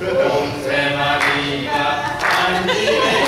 Dulce María, Angelica, Amado, amado,